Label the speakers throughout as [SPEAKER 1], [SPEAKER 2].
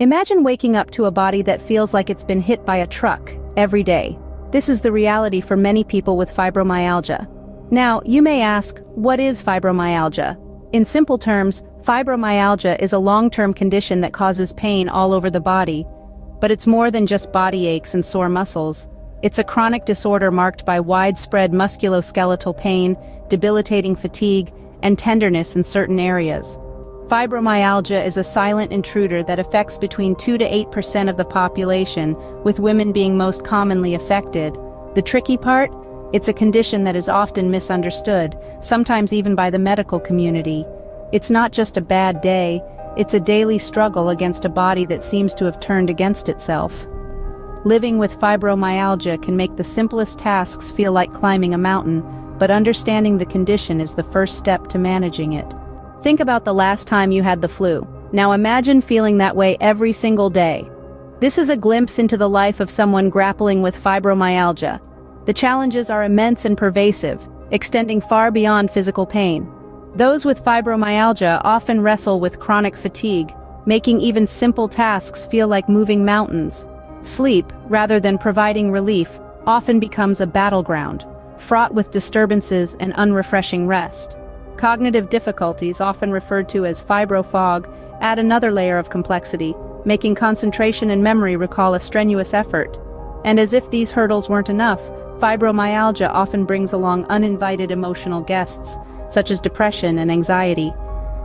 [SPEAKER 1] Imagine waking up to a body that feels like it's been hit by a truck, every day. This is the reality for many people with fibromyalgia. Now, you may ask, what is fibromyalgia? In simple terms, fibromyalgia is a long-term condition that causes pain all over the body. But it's more than just body aches and sore muscles. It's a chronic disorder marked by widespread musculoskeletal pain, debilitating fatigue, and tenderness in certain areas. Fibromyalgia is a silent intruder that affects between 2 to 8% of the population, with women being most commonly affected. The tricky part? It's a condition that is often misunderstood, sometimes even by the medical community. It's not just a bad day, it's a daily struggle against a body that seems to have turned against itself. Living with fibromyalgia can make the simplest tasks feel like climbing a mountain, but understanding the condition is the first step to managing it. Think about the last time you had the flu. Now imagine feeling that way every single day. This is a glimpse into the life of someone grappling with fibromyalgia. The challenges are immense and pervasive, extending far beyond physical pain. Those with fibromyalgia often wrestle with chronic fatigue, making even simple tasks feel like moving mountains. Sleep, rather than providing relief, often becomes a battleground, fraught with disturbances and unrefreshing rest. Cognitive difficulties, often referred to as fibrofog, add another layer of complexity, making concentration and memory recall a strenuous effort. And as if these hurdles weren't enough, fibromyalgia often brings along uninvited emotional guests, such as depression and anxiety.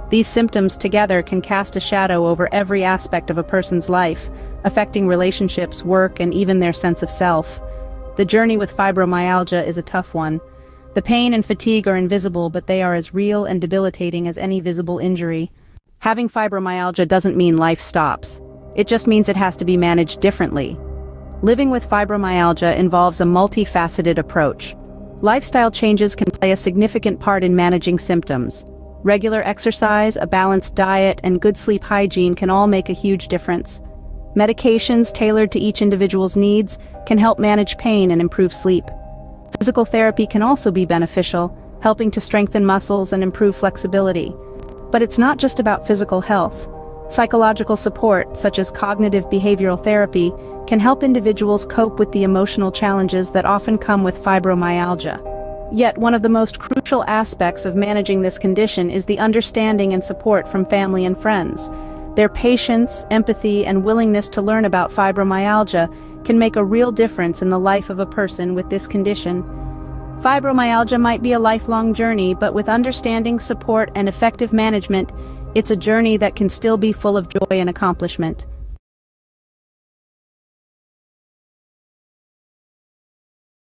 [SPEAKER 1] These symptoms together can cast a shadow over every aspect of a person's life, affecting relationships, work, and even their sense of self. The journey with fibromyalgia is a tough one, the pain and fatigue are invisible, but they are as real and debilitating as any visible injury. Having fibromyalgia doesn't mean life stops. It just means it has to be managed differently. Living with fibromyalgia involves a multifaceted approach. Lifestyle changes can play a significant part in managing symptoms. Regular exercise, a balanced diet, and good sleep hygiene can all make a huge difference. Medications tailored to each individual's needs can help manage pain and improve sleep. Physical therapy can also be beneficial, helping to strengthen muscles and improve flexibility. But it's not just about physical health. Psychological support, such as cognitive behavioral therapy, can help individuals cope with the emotional challenges that often come with fibromyalgia. Yet one of the most crucial aspects of managing this condition is the understanding and support from family and friends. Their patience, empathy, and willingness to learn about fibromyalgia can make a real difference in the life of a person with this condition. Fibromyalgia might be a lifelong journey, but with understanding, support, and effective management, it's a journey that can still be full of joy and accomplishment.